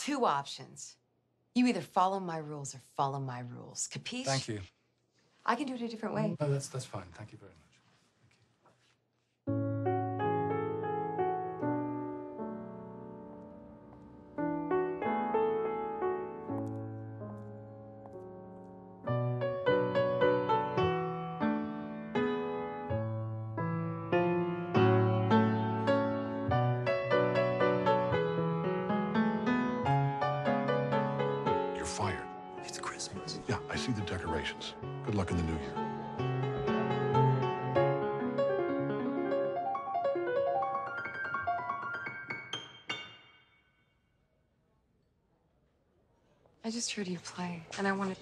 two options. You either follow my rules or follow my rules. Capiche? Thank you. I can do it a different way. No, that's that's fine. Thank you very much. Fired. It's Christmas. Yeah, I see the decorations. Good luck in the new year. I just heard you play, and I wanted.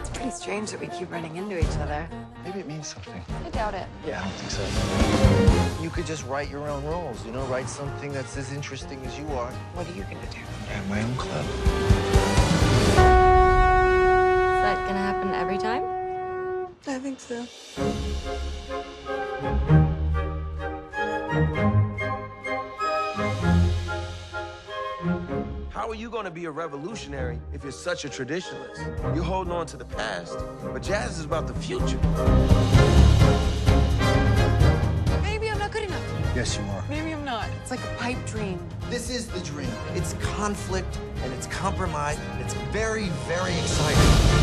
It's pretty strange that we keep running into each other. Maybe it means something. I doubt it. Yeah, I don't think so. You could just write your own rules, you know, write something that's as interesting as you are. What are you gonna do? I have my own club. Is that gonna happen every time? I think so. How are you going to be a revolutionary if you're such a traditionalist? You're holding on to the past, but jazz is about the future. Yes, you are. Maybe I'm not. It's like a pipe dream. This is the dream. It's conflict and it's compromise. It's very, very exciting.